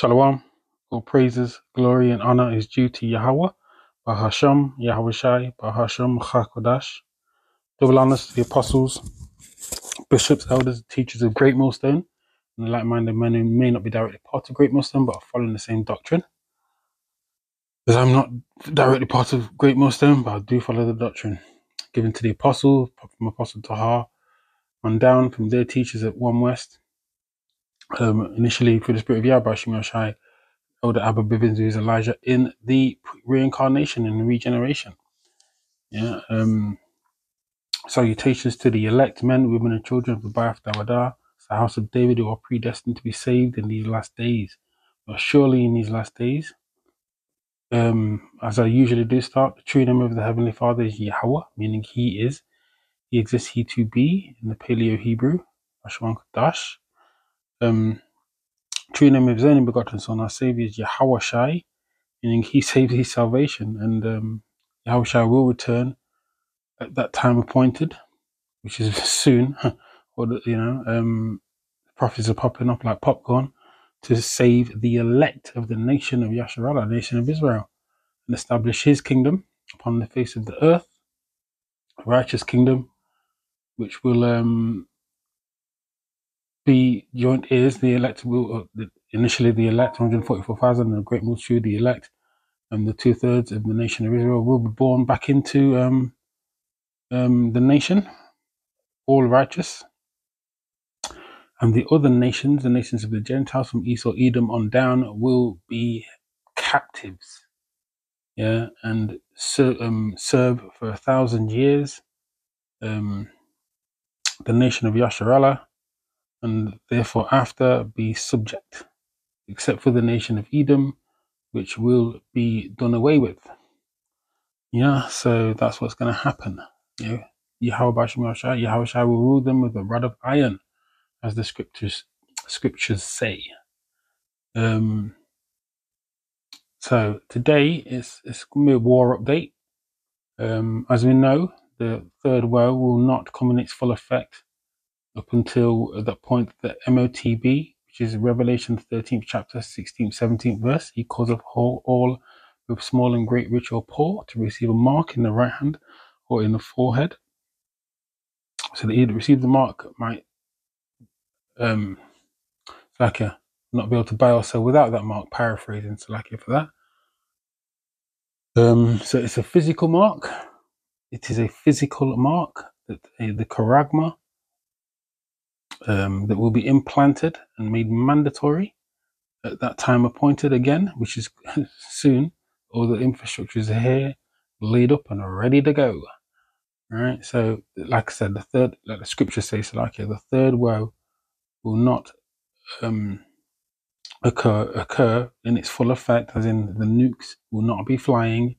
Shalom. All praises, glory, and honor is due to Yahweh, Bahasham, Yahweh Shai, Bahasham, Chakodash. Double honors to the apostles, bishops, elders, teachers of Great Millstone, and the like-minded men who may not be directly part of Great Millstone, but are following the same doctrine. Because I'm not directly part of Great Millstone, but I do follow the doctrine given to the apostle, from Apostle Tahar, on down from their teachers at One West, um, initially through the spirit of Yahweh, Shemel Shai, Elder Abba Bivens, who is Elijah, in the reincarnation and regeneration. Yeah. Um, salutations to the elect men, women, and children of the Ba'ath Dawadah, the house of David, who are predestined to be saved in these last days. Well, surely in these last days, um, as I usually do start, the true name of the Heavenly Father is Yahweh, meaning He is. He exists, He to be, in the Paleo Hebrew, Ashwan Kodash. Um, true name of His only begotten Son, our Savior, is Yahweh Shai, meaning He saves His salvation, and um, Yahweh Shai will return at that time appointed, which is soon, or you know, um, prophets are popping up like popcorn to save the elect of the nation of Yasharallah, nation of Israel, and establish His kingdom upon the face of the earth, a righteous kingdom, which will um, be joint is The elect will uh, the, initially the elect, 144,000, and the great multitude, the elect, and the two thirds of the nation of Israel will be born back into um, um, the nation, all righteous. And the other nations, the nations of the Gentiles from Esau, Edom on down, will be captives, yeah, and ser- um, serve for a thousand years. Um, the nation of Yasharallah, and therefore after be subject, except for the nation of Edom, which will be done away with. Yeah, so that's what's going to happen. You know, Yahweh will rule them with a rod of iron, as the scriptures scriptures say. Um, So today is it's going to be a war update. Um, as we know, the third woe will not come in its full effect up until that point that MOTB, which is Revelation 13th chapter, 16th, 17th verse, he up all, all both small and great, rich or poor, to receive a mark in the right hand or in the forehead. So that either receive the mark might um Slakia not be able to buy or sell without that mark, paraphrasing Slakia for that. Um, so it's a physical mark, It is a physical mark that uh, the charagma um, that will be implanted and made mandatory at that time appointed again, which is soon. All the infrastructure is here, laid up and ready to go. All right. So, like I said, the third, like the scripture says, like the third woe will not um, occur occur in its full effect, as in the nukes will not be flying.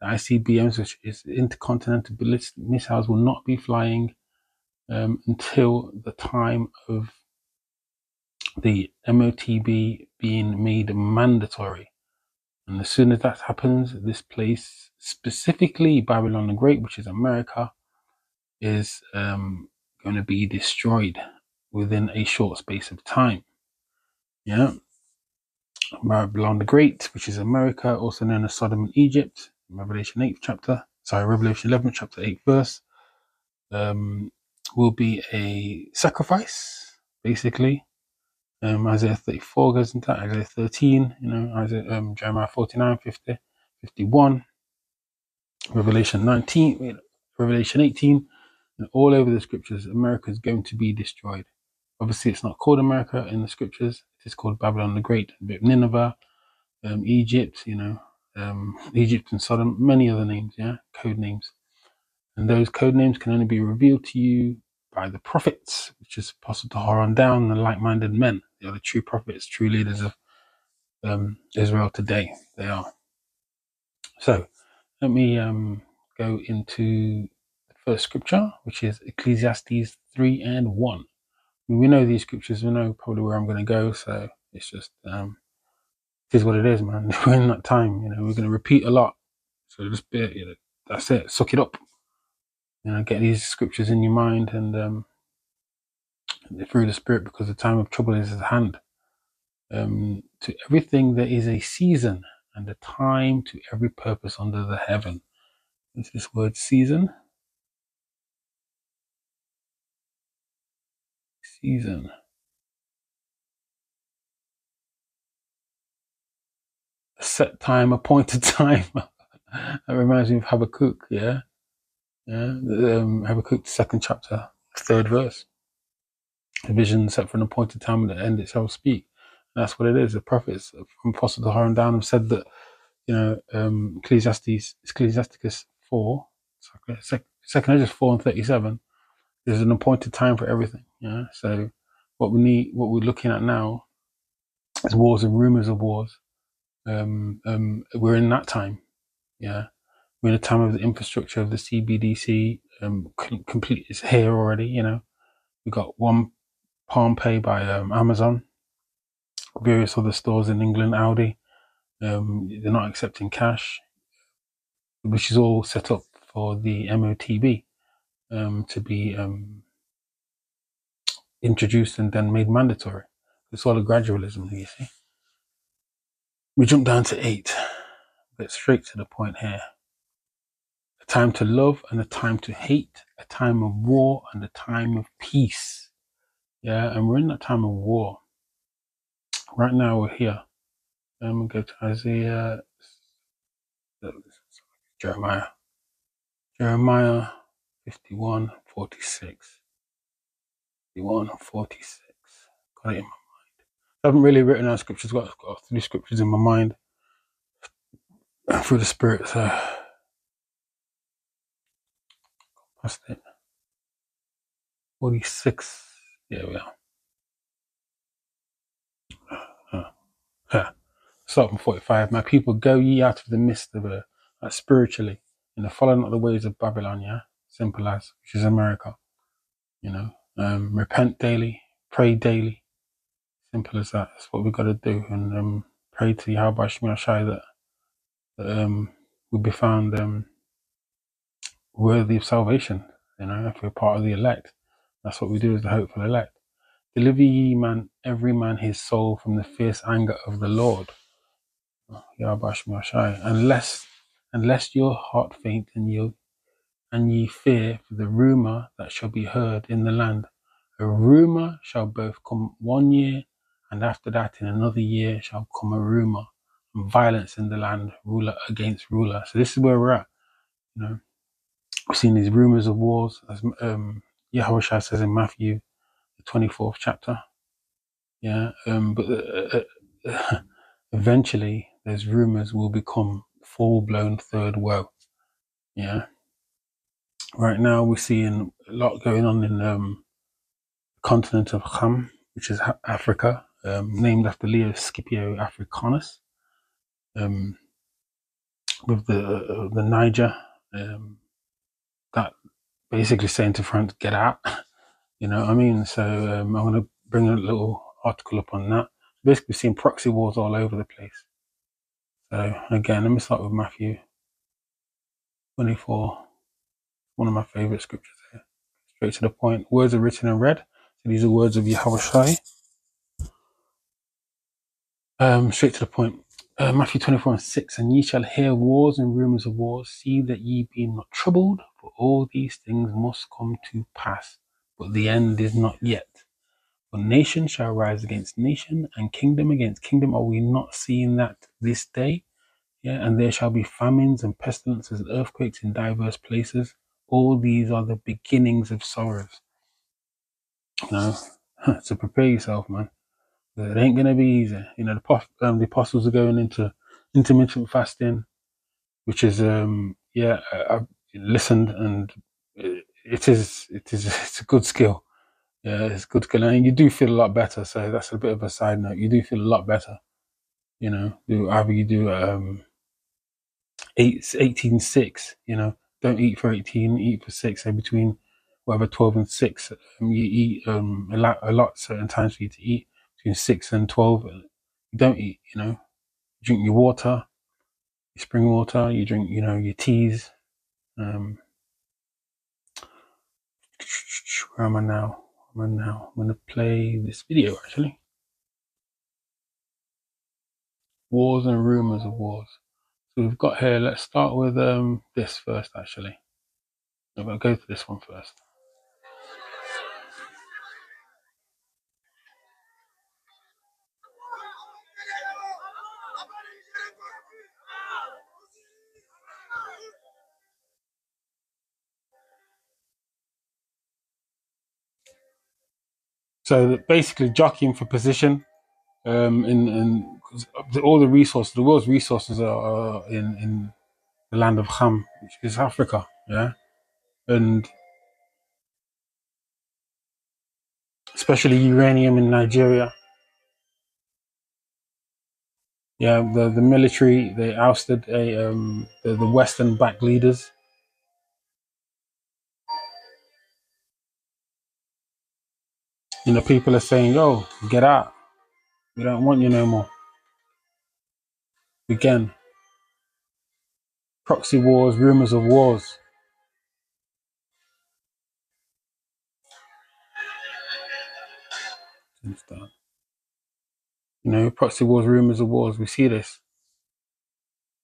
The ICBMs, which is intercontinental ballistic missiles, will not be flying um, until the time of the MOTB being made mandatory. And as soon as that happens, this place, specifically Babylon the Great, which is America, is um, going to be destroyed within a short space of time. Yeah, Babylon the Great, which is America, also known as Sodom and Egypt, Revelation 8th chapter, sorry, Revelation 11th chapter 8th verse, um, will be a sacrifice, basically, Um, Isaiah 34 goes into that, Isaiah 13, you know, Isaiah, um, Jeremiah 49, 50, 51, Revelation 19, Revelation 18, and all over the scriptures, America is going to be destroyed. Obviously, it's not called America in the scriptures, it is called Babylon the Great, Nineveh, um, Egypt, you know, um, Egypt and Sodom, many other names, yeah, code names. And those code names can only be revealed to you by the prophets, which is Apostle Tahar on down, the like minded men. They are the true prophets, true leaders of um, Israel today. They are. So let me um, go into the first scripture, which is Ecclesiastes 3 and 1. I mean, we know these scriptures, we know probably where I'm going to go, so it's just, um, it is what it is, man. We're in that time, you know, we're going to repeat a lot. So just be, you know, that's it, suck it up. Know, get these scriptures in your mind and um, through the Spirit because the time of trouble is at hand. Um, to everything there is a season and a time to every purpose under the heaven. Into this word season, season, a set time, appointed time. that reminds me of Habakkuk, yeah? Yeah, um, Habakkuk, second chapter, third verse. A vision set for an appointed time and the end it shall speak. And that's what it is. The prophets from Apostle Tahar on down have said that, you know, um, Ecclesiastes, Ecclesiasticus 4, second, second Esdras 4 and 37, there's an appointed time for everything. Yeah. So what we need, what we're looking at now is wars and rumors of wars. Um, um, we're in that time. Yeah. We're in a time of the infrastructure of the CBDC, um, complete, it's here already, you know. We've got one Palm Pay by um, Amazon, various other stores in England, Aldi. Um, they're not accepting cash, which is all set up for the MOTB um, to be um, introduced and then made mandatory. It's all a gradualism, you see. We jump down to eight, get straight to the point here. Time to love and a time to hate, a time of war and a time of peace. Yeah, and we're in that time of war. Right now we're here. Then we go to Isaiah, Jeremiah, Jeremiah 51, 46. 51 46. Got it in my mind. I haven't really written out scriptures, got, got three scriptures in my mind through the Spirit, so that's it. 46. Yeah, we are. Huh. Huh. From 45. My people, go ye out of the midst of her, like spiritually, you know, follow not the ways of Babylon, yeah? Simple as, which is America, you know. Um, repent daily, pray daily, simple as that. That's what we've got to do. And um, pray to Yahweh Shemina Shai that, that um, we'll be found um, worthy of salvation, you know, if we're part of the elect. That's what we do as the hopeful elect. Deliver ye man every man his soul from the fierce anger of the Lord. Oh, Shai. Unless unless your heart faint and you and ye fear for the rumour that shall be heard in the land. A rumour shall both come one year, and after that in another year shall come a rumour, violence in the land, ruler against ruler. So this is where we're at. You know, we've seen these rumours of wars, as um, Yahushua says in Matthew, the twenty-fourth chapter. Yeah, um, but uh, uh, uh, eventually, those rumours will become full-blown third world. Yeah, right now we're seeing a lot going on in um, the continent of Ham, which is Africa, um, named after Leo Scipio Africanus, um, with the uh, the Niger, um, basically saying to France, "Get out." You know what I mean? So um, I'm going to bring a little article up on that. Basically, seeing proxy wars all over the place. So again, let me start with Matthew 24, one of my favorite scriptures here. Straight to the point. Words are written in red. So these are words of Yahweh Shai. Um, straight to the point. Uh, Matthew 24 and 6. And ye shall hear wars and rumors of wars. See that ye be not troubled, all these things must come to pass. But the end is not yet. For nation shall rise against nation, and kingdom against kingdom. Are we not seeing that this day? Yeah, and there shall be famines and pestilences and earthquakes in diverse places. All these are the beginnings of sorrows. Know, so prepare yourself, man. It ain't gonna be easy. You know, the, um, the apostles are going into intermittent fasting, which is, um, yeah, listened, and it is, it is, it's a good skill. Yeah, it's good skill, and you do feel a lot better. So that's a bit of a side note. You do feel a lot better. You know, do either you do um eight, eighteen, six, you know, don't eat for 18, eat for six, so between whatever 12 and six, um, you eat um, a lot, a lot certain times for you to eat between six and 12. uh, You don't eat, you know, drink your water, your spring water, you drink, you know, your teas. Um, where am I now? Where am I now? I'm going to play this video actually. Wars and rumors of wars. So we've got here. Let's start with um this first. Actually, I'm gonna go to this one first. So basically, jockeying for position um, in, in the- all the resources, the world's resources are, are in, in the land of Ham, which is Africa, yeah, and especially uranium in Nigeria. Yeah, the, the military they ousted a um, the, the Western backed leaders. You know, people are saying, "Yo, get out! We don't want you no more." Again, proxy wars, rumors of wars. and. You know, proxy wars, rumors of wars. We see this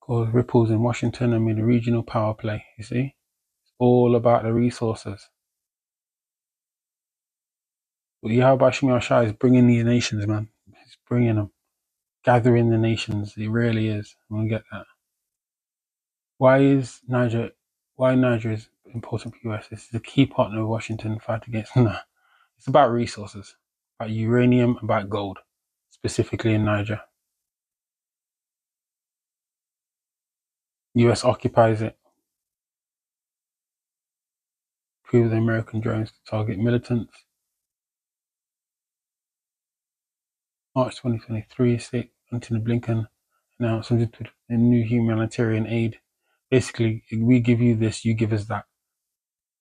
cause ripples in Washington amid a regional power play. You see, It's all about the resources. Shemi Shai is bringing these nations, man. He's bringing them, gathering the nations. He really is. I'm gonna get that. Why is Niger? Why Niger is important for US? This is a key partner of Washington in fight against. Nah, it's about resources, about uranium, about gold, specifically in Niger. US occupies it. Prove the American drones to target militants. March 2023, state Antony Blinken announced a new humanitarian aid. Basically, we give you this, you give us that.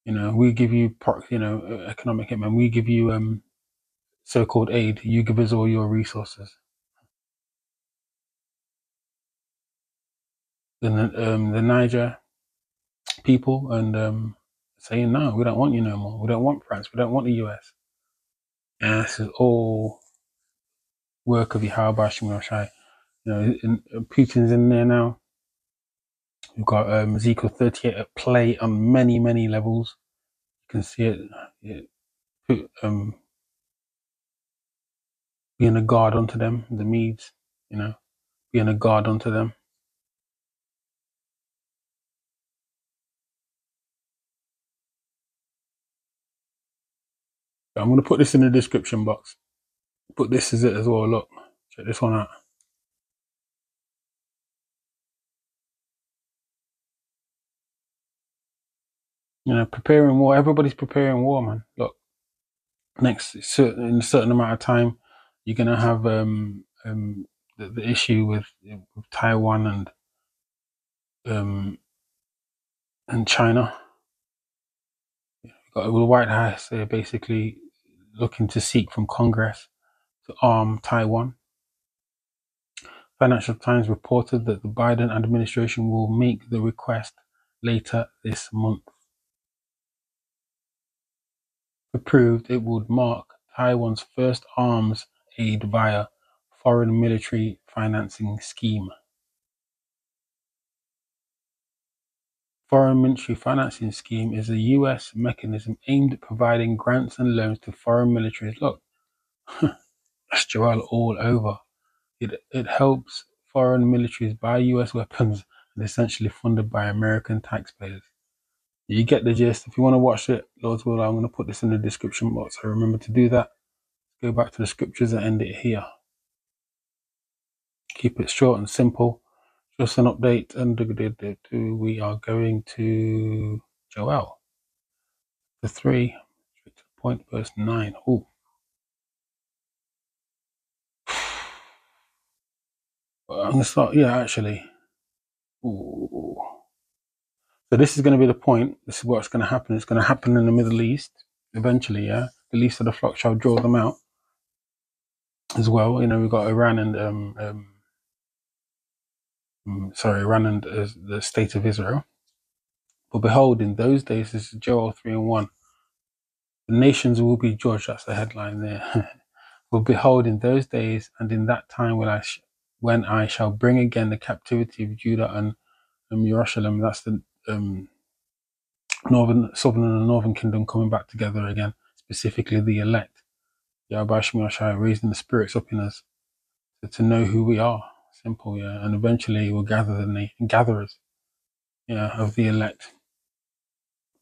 You know, we give you, you know, uh, economic hitman. We give you um, so-called aid. You give us all your resources. And the, um, the Niger people and um, saying no, we don't want you no more. We don't want France. We don't want the US. And this is all work of Yahweh Shai. You know, in, Putin's in there now. We've got um, Ezekiel 38 at play on many, many levels. You can see it, it um, being a guard unto them, the Medes, you know, being a guard unto them. I'm going to put this in the description box. Put this is it as well. Look, check this one out. You know, preparing war. Everybody's preparing war, man. Look, next certain in a certain amount of time, you're going to have um, um, the, the issue with, with Taiwan and um, and China. Got the White House uh, basically looking to seek from Congress to arm Taiwan. Financial Times reported that the Biden administration will make the request later this month. Approved, it would mark Taiwan's first arms aid via foreign military financing scheme. Foreign Military Financing Scheme is a U.S. mechanism aimed at providing grants and loans to foreign militaries. Look, Joel all over. It, it helps foreign militaries buy U.S. weapons and essentially funded by American taxpayers. You get the gist. If you want to watch it, Lord's will, I'm going to put this in the description box. So remember to do that. Go back to the scriptures and end it here. Keep it short and simple. Just an update. And we are going to Joel, the three, point, verse nine. Oh, I'm going to start. Yeah, actually. Ooh. So this is going to be the point. This is what's going to happen. It's going to happen in the Middle East eventually. Yeah, the least of the flock shall draw them out as well. You know, we've got Iran and um, um mm, sorry, Iran and uh, the state of Israel. But behold, in those days, this is Joel three and one. The nations will be judged. That's the headline there. but behold, in those days and in that time will I sh- when I shall bring again the captivity of Judah and um, Jerusalem. That's the um, northern, southern, and northern kingdom coming back together again. Specifically, the elect. Yahweh raising the spirits up in us to, to know who we are. Simple, yeah. And eventually, we'll gather the na- gatherers, yeah, of the elect.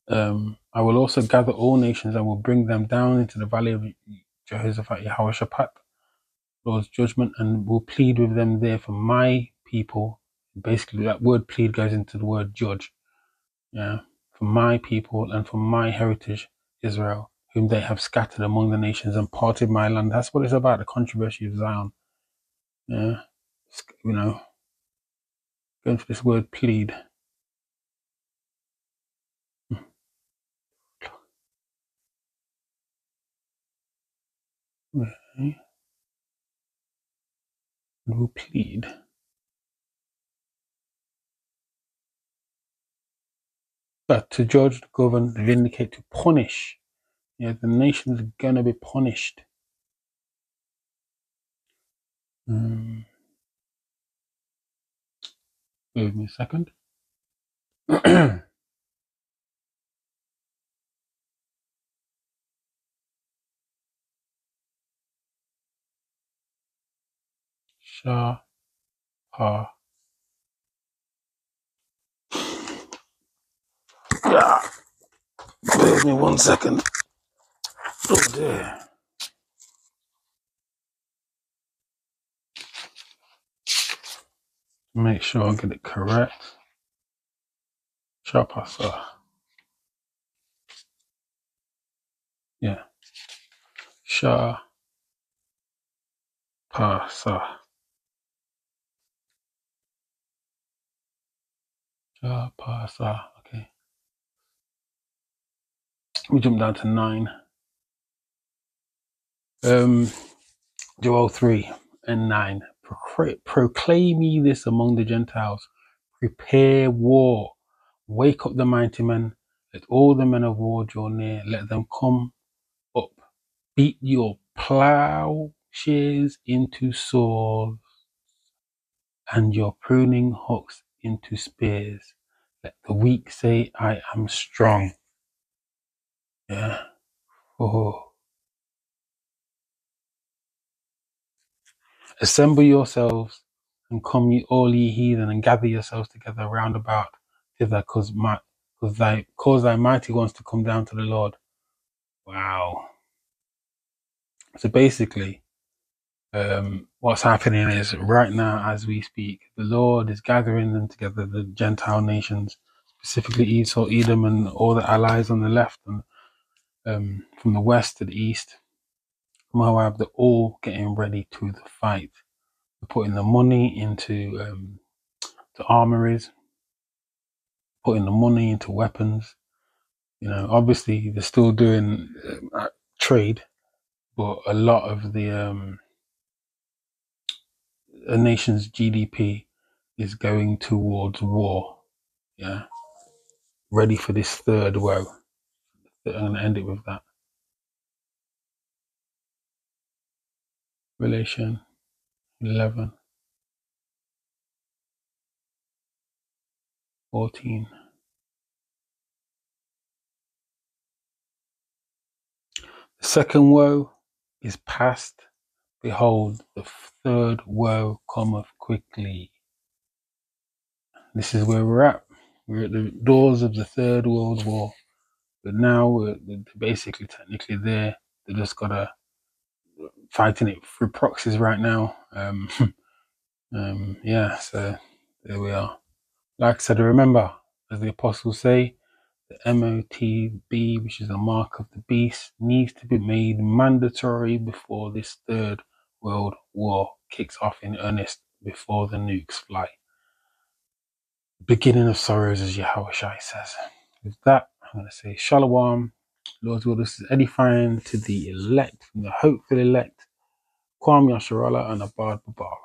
Um, I will also gather all nations and will bring them down into the valley of Jehoshaphat, Jehoshaphat, Lord's judgment, and will plead with them there for my people. Basically, that word plead goes into the word judge. Yeah, for my people and for my heritage, Israel, whom they have scattered among the nations and parted my land. That's what it's about, the controversy of Zion. Yeah, you know, going for this word plead. Hmm. Okay. Will plead. But to judge, to govern, to vindicate, to punish. Yeah, the nations gonna be punished. Um, give me a second. Ha. Yeah. Uh, Give me one second. Oh dear. Make sure I get it correct. Shah Pasa. Yeah. Shah Pasa. Shah Pasa. Okay. We jump down to nine. Um, Joel 3 and 9. Procra- Proclaim ye this among the Gentiles. Prepare war. Wake up the mighty men. Let all the men of war draw near. Let them come up. Beat your plowshares into swords and your pruning hooks into spears. Let the weak say, I am strong. Yeah. Oh. Assemble yourselves and come ye all ye heathen and gather yourselves together round about thither cause my cause thy cause thy mighty ones to come down to the Lord. Wow. So basically, um, what's happening is right now as we speak, the Lord is gathering them together, the Gentile nations, specifically Esau, Edom, and all the allies on the left and um, from the west to the east. Moab, they're all getting ready to the fight. They're putting the money into um, the armories, putting the money into weapons. You know, obviously they're still doing uh, trade, but a lot of the um, a nation's GDP is going towards war. Yeah, ready for this third woe. I'm gonna end it with that. Relation 11, 14. The second woe is past. Behold, the third woe cometh quickly. This is where we're at. We're at the doors of the third world war. But now we're basically technically there. They're just gotta fighting it through proxies right now. Um, um, yeah, so there we are. Like I said, remember, as the apostles say, the MOTB, which is a mark of the beast, needs to be made mandatory before this third world war kicks off in earnest, before the nukes fly. Beginning of sorrows, as Yahweh Shai says. With that, I'm going to say Shalom. Lord's will, this is edifying to the elect, from the hopeful elect, Kwam Yasharala and Abad Babar.